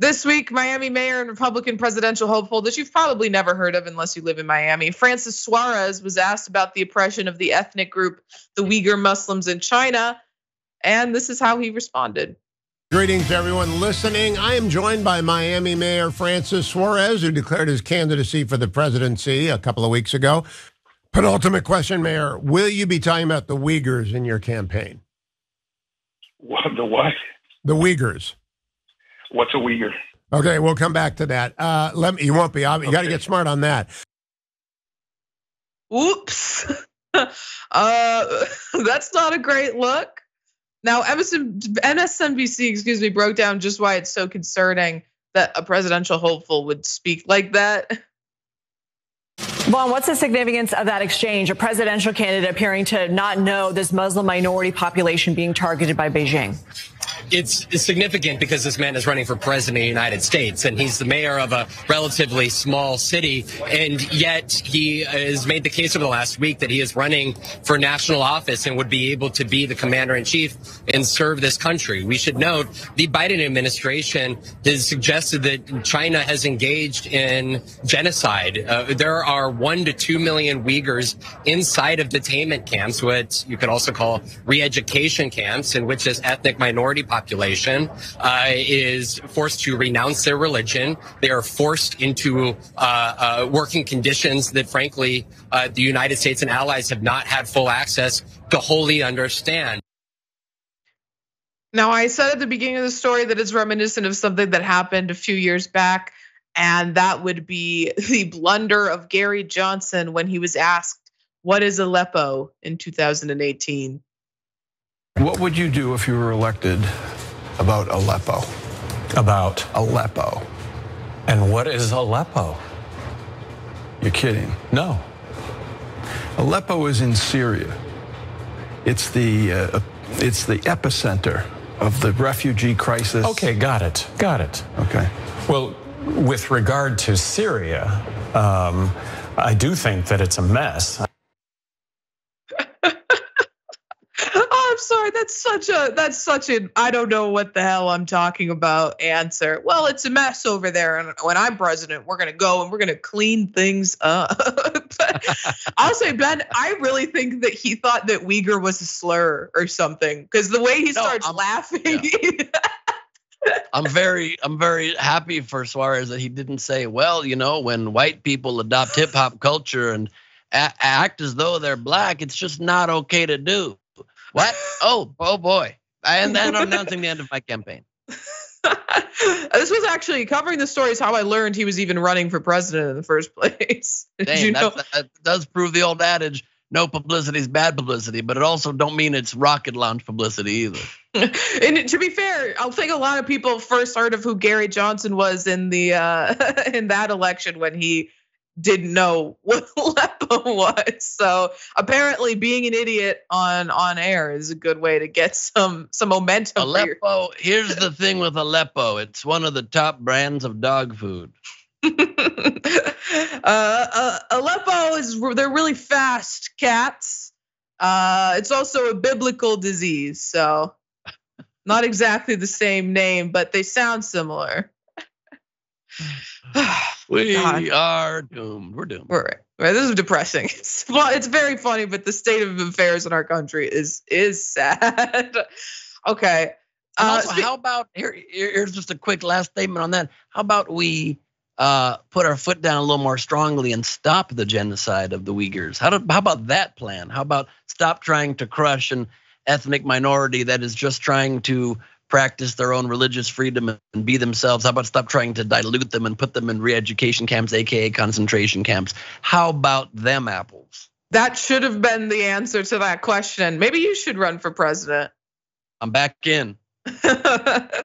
This week, Miami mayor and Republican presidential hopeful that you've probably never heard of unless you live in Miami, Francis Suarez, was asked about the oppression of the ethnic group, the Uyghur Muslims in China. And this is how he responded. Greetings everyone listening. I am joined by Miami Mayor Francis Suarez, who declared his candidacy for the presidency a couple of weeks ago. Penultimate question, Mayor. Will you be talking about the Uyghurs in your campaign? What, the what? The Uyghurs. What's a Uyghur? Okay, we'll come back to that. Uh, let me. You won't be. You okay. got to get smart on that. Oops. uh, that's not a great look. Now, MSNBC, excuse me, broke down just why it's so concerning that a presidential hopeful would speak like that. Vaughn, what's the significance of that exchange? A presidential candidate appearing to not know this Muslim minority population being targeted by Beijing it's, it's significant because this man is running for president of the United States and he's the mayor of a relatively small city. And yet he has made the case over the last week that he is running for national office and would be able to be the commander in chief and serve this country. We should note the Biden administration has suggested that China has engaged in genocide. Uh, there are one to two million Uyghurs inside of detainment camps, what you could also call re-education camps, in which this ethnic minority population population uh, is forced to renounce their religion. They are forced into uh, uh working conditions that, frankly, uh, the United States and allies have not had full access to wholly understand. Now, I said at the beginning of the story that it's reminiscent of something that happened a few years back, and that would be the blunder of Gary Johnson when he was asked, What is Aleppo in 2018? What would you do if you were elected about Aleppo? About Aleppo. And what is Aleppo? You're kidding. No. Aleppo is in Syria. It's the uh, it's the epicenter of the refugee crisis. Okay, got it. Got it. Okay. Well, with regard to Syria, um, I do think that it's a mess. Sorry. That's such a that's such an I don't know what the hell I'm talking about answer. Well, it's a mess over there, and when I'm president, we're gonna go and we're gonna clean things up. I'll say, Ben, I really think that he thought that Uyghur was a slur or something because the way he no, starts I'm, laughing. Yeah. I'm very I'm very happy for Suarez that he didn't say, well, you know, when white people adopt hip hop culture and act as though they're black, it's just not okay to do. What? Oh, oh boy. And then I'm announcing the end of my campaign. this was actually covering the story is how I learned he was even running for president in the first place. Dang, you know? that does prove the old adage no publicity is bad publicity, but it also don't mean it's rocket launch publicity either. and to be fair, I think a lot of people first heard of who Gary Johnson was in the uh, in that election when he didn't know what Aleppo was. So apparently, being an idiot on on air is a good way to get some some momentum. Aleppo. Here's the thing with Aleppo: it's one of the top brands of dog food. uh, uh, Aleppo is they're really fast cats. Uh, it's also a biblical disease, so not exactly the same name, but they sound similar. we God. are doomed. We're doomed. We're right. This is depressing. It's, it's very funny, but the state of affairs in our country is is sad. okay. Uh, also, how about here? Here's just a quick last statement on that. How about we uh, put our foot down a little more strongly and stop the genocide of the Uyghurs? How, do, how about that plan? How about stop trying to crush an ethnic minority that is just trying to practice their own religious freedom and be themselves? How about stop trying to dilute them and put them in re-education camps, aka concentration camps? How about them apples? That should have been the answer to that question. Maybe you should run for president. I'm back in.